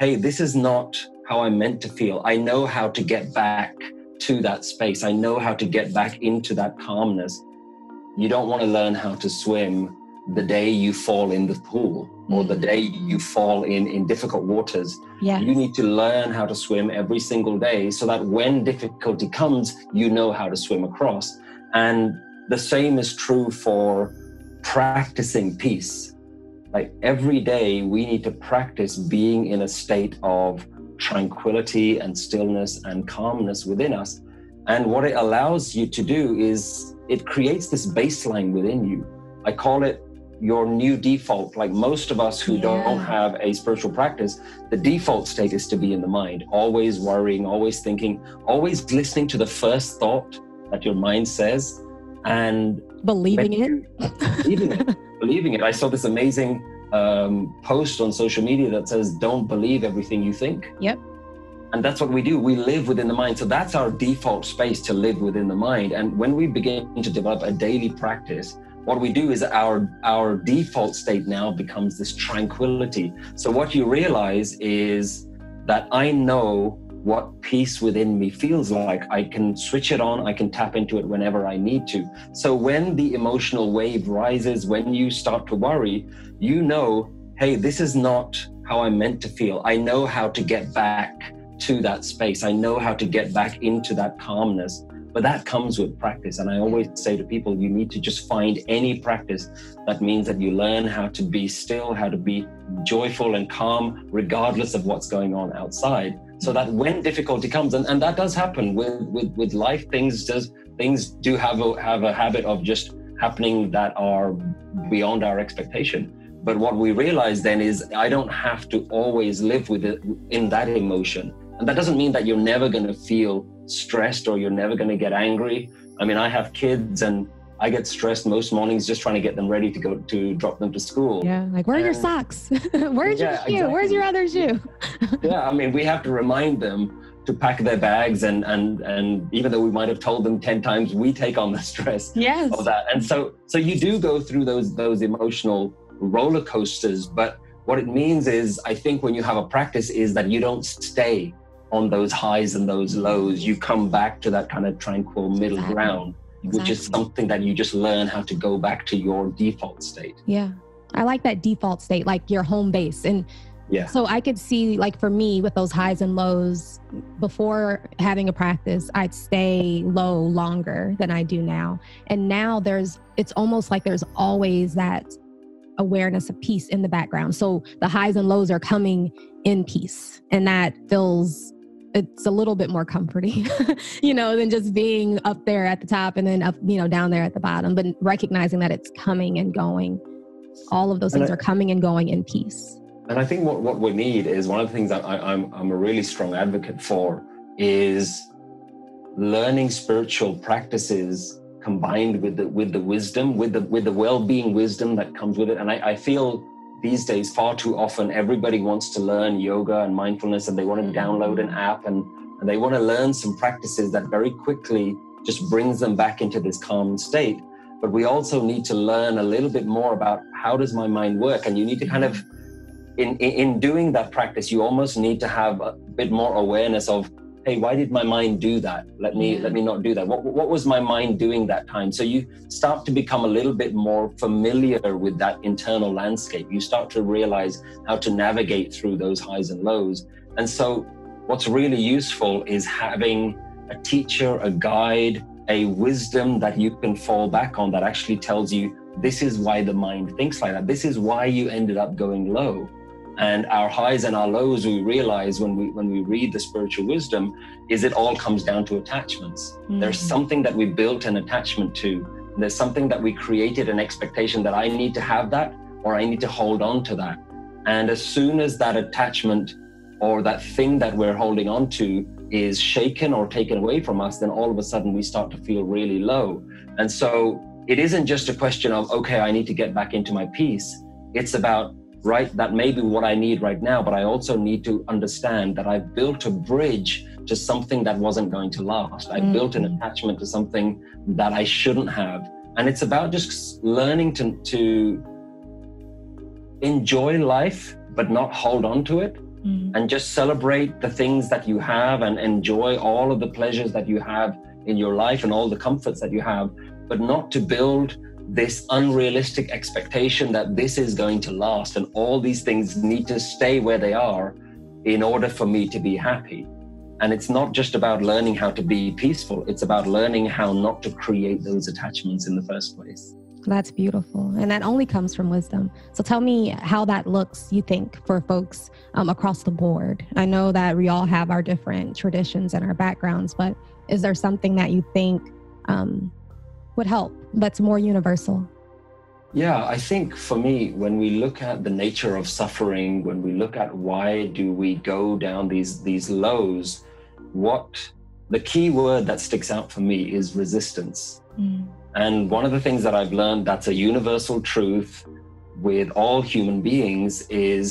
hey, this is not how I'm meant to feel. I know how to get back to that space. I know how to get back into that calmness. You don't want to learn how to swim the day you fall in the pool or the mm. day you fall in in difficult waters Yes. you need to learn how to swim every single day so that when difficulty comes you know how to swim across and the same is true for practicing peace like every day we need to practice being in a state of tranquility and stillness and calmness within us and what it allows you to do is it creates this baseline within you i call it your new default. Like most of us who Yeah. don't have a spiritual practice, the default state is to be in the mind, always worrying, always thinking, always listening to the first thought that your mind says and Believing it. believing it. believing it. I saw this amazing um, post on social media that says, Don't believe everything you think. Yep. And that's what we do. We live within the mind. So that's our default space to live within the mind. And when we begin to develop a daily practice, what we do is our our default state now becomes this tranquility. So what you realize is that I know what peace within me feels like. I can switch it on, I can tap into it whenever I need to. So when the emotional wave rises, when you start to worry, you know, hey, this is not how I'm meant to feel. I know how to get back to that space. I know how to get back into that calmness. But that comes with practice. And I always say to people, you need to just find any practice that means that you learn how to be still, how to be joyful and calm, regardless of what's going on outside. So that mm. when difficulty comes, and, and that does happen with, with, with life, things does things do have a have a habit of just happening that are beyond our expectation. But what we realize then is I don't have to always live with it in that emotion. And that doesn't mean that you're never going to feel stressed or you're never going to get angry. I mean, I have kids and I get stressed most mornings just trying to get them ready to go to drop them to school. Yeah. Like, where are your Uh, socks? Where's yeah, your shoe? Where's your other shoe? yeah, I mean, we have to remind them to pack their bags and and and even though we might have told them 10 times, we take on the stress Yes. of that. And so so you do go through those those emotional roller coasters, but what it means is I think when you have a practice is that you don't stay on those highs and those lows. You come back to that kind of tranquil middle Exactly. which is something that you just learn how to go back to your default state. Yeah. I like that default state, like your home base. And Yeah. so I could see, like, for me, with those highs and lows, before having a practice, I'd stay low longer than I do now. And now there's, it's almost like there's always that awareness of peace in the background. So the highs and lows are coming in peace. And that feels, it's a little bit more comforting, you know, than just being up there at the top and then up, you know, down there at the bottom, but recognizing that it's coming and going. All of those And things I- are coming and going in peace. And I think what, what we need is one of the things that I, I'm, I'm a really strong advocate for is learning spiritual practices combined with the with the wisdom, with the with the well-being wisdom that comes with it. And I, I feel these days far too often everybody wants to learn yoga and mindfulness and they want to mm. download an app and, and they want to learn some practices that very quickly just brings them back into this calm state. But we also need to learn a little bit more about how does my mind work? And you need to kind of mm. in, in in doing that practice, you almost need to have a bit more awareness of, hey, why did my mind do that? Let me Yeah. let me not do that. What what was my mind doing that time? So you start to become a little bit more familiar with that internal landscape. You start to realize how to navigate through those highs and lows. And so what's really useful is having a teacher, a guide, a wisdom that you can fall back on that actually tells you this is why the mind thinks like that. This is why you ended up going low. And our highs and our lows, we realize when we when we read the spiritual wisdom, is it all comes down to attachments. There's Mhm. something that we built an attachment to. There's something that we created an expectation that I need to have that or I need to hold on to that. And as soon as that attachment or that thing that we're holding on to is shaken or taken away from us, then all of a sudden we start to feel really low. And so it isn't just a question of, okay, I need to get back into my peace. It's about, right, that may be what I need right now, but I also need to understand that I've built a bridge to something that wasn't going to last. I built an attachment to something that I shouldn't have. And it's about just learning to, to enjoy life, but not hold on to it. mm. and just celebrate the things that you have and enjoy all of the pleasures that you have in your life and all the comforts that you have, but not to build this unrealistic expectation that this is going to last and all these things need to stay where they are in order for me to be happy. And it's not just about learning how to be peaceful, it's about learning how not to create those attachments in the first place. That's beautiful. And that only comes from wisdom. So tell me how that looks, you think, for folks um, across the board. I know that we all have our different traditions and our backgrounds, but is there something that you think um, would help that's more universal? Yeah, I think for me, when we look at the nature of suffering, when we look at why do we go down these these lows, what the key word that sticks out for me is resistance. Mm. And one of the things that I've learned that's a universal truth with all human beings is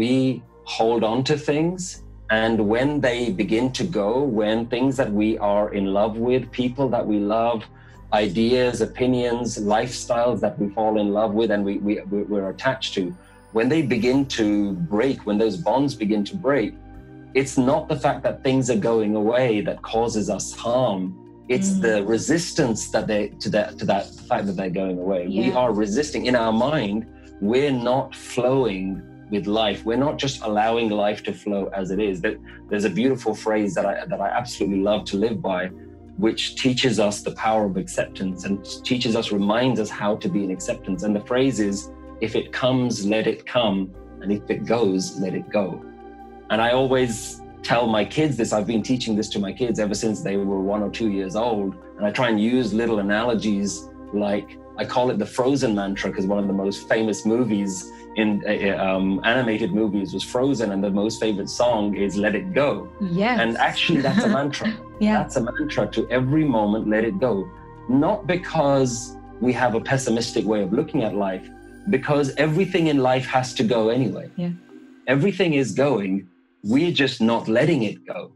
we hold on to things. And when they begin to go, when things that we are in love with, people that we love, ideas, opinions, lifestyles that we fall in love with and we, we, we're attached to, when they begin to break, when those bonds begin to break, it's not the fact that things are going away that causes us harm it's mm. the resistance that they to that to that fact that they're going away. Yeah. We are resisting in our mind. We're not flowing with life. We're not just allowing life to flow as it is. There's a beautiful phrase that I that I absolutely love to live by, which teaches us the power of acceptance and teaches us, reminds us how to be in acceptance. And the phrase is, if it comes, let it come, and if it goes, let it go. And I always tell my kids this. I've been teaching this to my kids ever since they were one or two years old. And I try and use little analogies like I call it the Frozen mantra because one of the most famous movies in uh, um, animated movies was Frozen, and the most favorite song is "Let It Go." Yeah. And actually, that's a mantra. yeah. That's a mantra to every moment. Let it go, not because we have a pessimistic way of looking at life, because everything in life has to go anyway. Yeah. Everything is going we're just not letting it go.